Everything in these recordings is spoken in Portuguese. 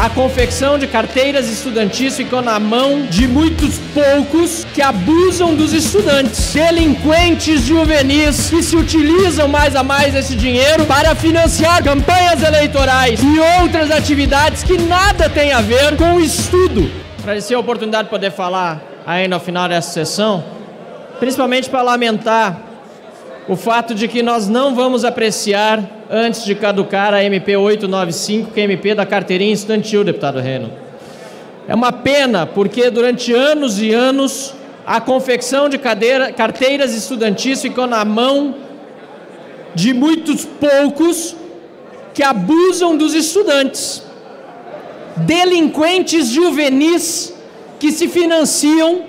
A confecção de carteiras estudantis ficou na mão de muitos poucos que abusam dos estudantes, delinquentes juvenis que se utilizam mais a mais esse dinheiro para financiar campanhas eleitorais e outras atividades que nada tem a ver com o estudo. Agradecer a oportunidade de poder falar ainda ao final dessa sessão, principalmente para lamentar o fato de que nós não vamos apreciar antes de caducar a MP 895, que é a MP da carteirinha estudantil, deputado Reno. É uma pena, porque durante anos e anos a confecção de cadeira, carteiras estudantis ficou na mão de muitos poucos que abusam dos estudantes. Delinquentes juvenis que se financiam,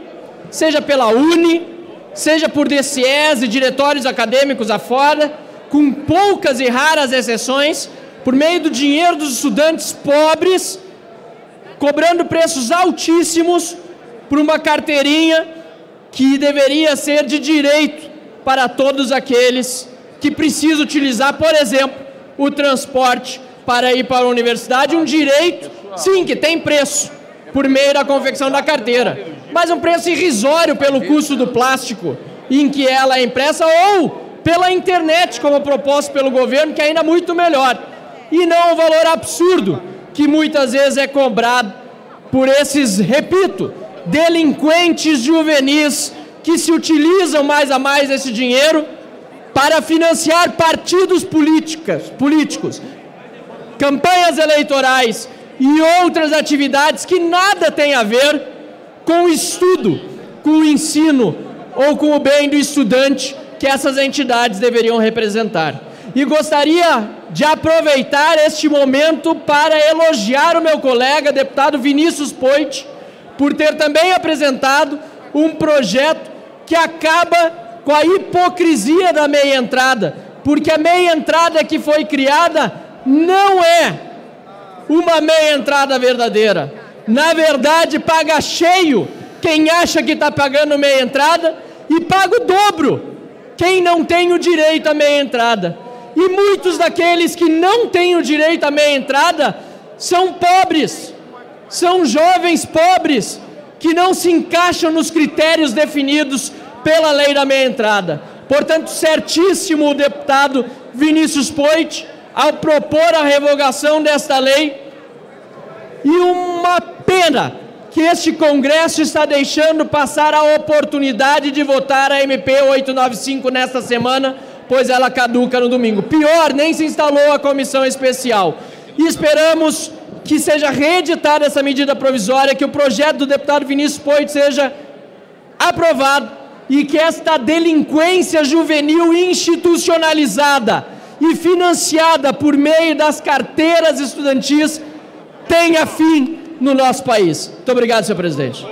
seja pela Uni, seja por DCEs e diretórios acadêmicos afora, com poucas e raras exceções, por meio do dinheiro dos estudantes pobres, cobrando preços altíssimos por uma carteirinha que deveria ser de direito para todos aqueles que precisam utilizar, por exemplo, o transporte para ir para a universidade, um direito, sim, que tem preço, por meio da confecção da carteira mas um preço irrisório pelo custo do plástico em que ela é impressa ou pela internet, como proposto pelo governo, que é ainda muito melhor. E não o valor absurdo que muitas vezes é cobrado por esses, repito, delinquentes juvenis que se utilizam mais a mais esse dinheiro para financiar partidos políticas, políticos, campanhas eleitorais e outras atividades que nada têm a ver com o estudo, com o ensino ou com o bem do estudante que essas entidades deveriam representar. E gostaria de aproveitar este momento para elogiar o meu colega, deputado Vinícius Poit, por ter também apresentado um projeto que acaba com a hipocrisia da meia entrada, porque a meia entrada que foi criada não é uma meia entrada verdadeira na verdade, paga cheio quem acha que está pagando meia entrada e paga o dobro quem não tem o direito à meia entrada. E muitos daqueles que não têm o direito à meia entrada são pobres, são jovens pobres que não se encaixam nos critérios definidos pela lei da meia entrada. Portanto, certíssimo o deputado Vinícius Poit ao propor a revogação desta lei e uma pena que este Congresso está deixando passar a oportunidade de votar a MP 895 nesta semana, pois ela caduca no domingo. Pior, nem se instalou a comissão especial. E esperamos que seja reeditada essa medida provisória, que o projeto do deputado Vinícius Poit seja aprovado e que esta delinquência juvenil institucionalizada e financiada por meio das carteiras estudantis tenha fim no nosso país. Muito obrigado, senhor presidente.